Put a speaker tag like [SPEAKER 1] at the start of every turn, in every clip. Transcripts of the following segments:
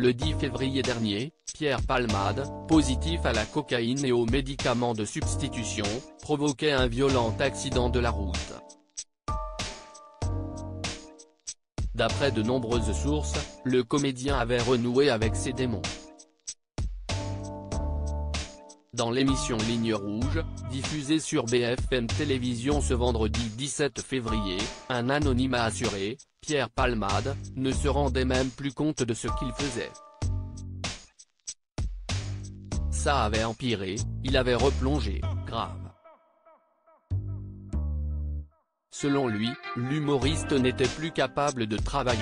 [SPEAKER 1] le 10 février dernier, Pierre Palmade, positif à la cocaïne et aux médicaments de substitution, provoquait un violent accident de la route. D'après de nombreuses sources, le comédien avait renoué avec ses démons. Dans l'émission Ligne Rouge, diffusée sur BFM Télévision ce vendredi 17 février, un anonyme a assuré, Pierre Palmade, ne se rendait même plus compte de ce qu'il faisait. Ça avait empiré, il avait replongé, grave. Selon lui, l'humoriste n'était plus capable de travailler.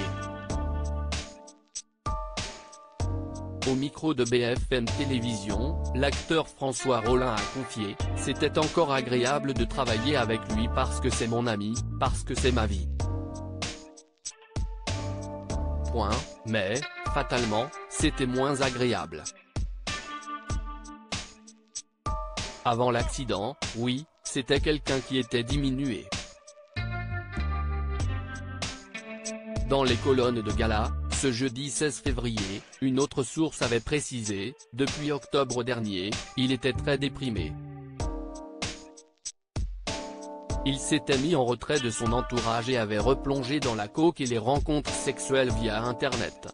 [SPEAKER 1] Au micro de BFM Télévision, l'acteur François Rollin a confié, c'était encore agréable de travailler avec lui parce que c'est mon ami, parce que c'est ma vie. Point, mais, fatalement, c'était moins agréable. Avant l'accident, oui, c'était quelqu'un qui était diminué. Dans les colonnes de gala, ce jeudi 16 février, une autre source avait précisé, depuis octobre dernier, il était très déprimé. Il s'était mis en retrait de son entourage et avait replongé dans la coke et les rencontres sexuelles via Internet.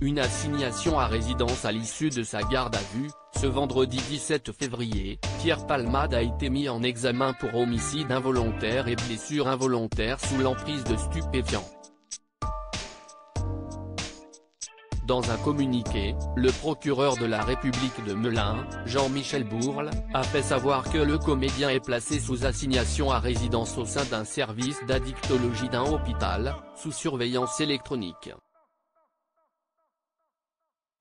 [SPEAKER 1] Une assignation à résidence à l'issue de sa garde à vue, ce vendredi 17 février, Pierre Palmade a été mis en examen pour homicide involontaire et blessure involontaire sous l'emprise de stupéfiants. Dans un communiqué, le procureur de la République de Melun, Jean-Michel Bourle, a fait savoir que le comédien est placé sous assignation à résidence au sein d'un service d'addictologie d'un hôpital, sous surveillance électronique.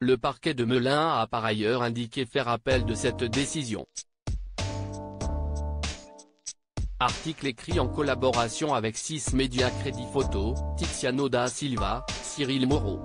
[SPEAKER 1] Le parquet de Melun a par ailleurs indiqué faire appel de cette décision. Article écrit en collaboration avec 6 médias Crédit Photo, Tiziano da Silva, Cyril Moreau.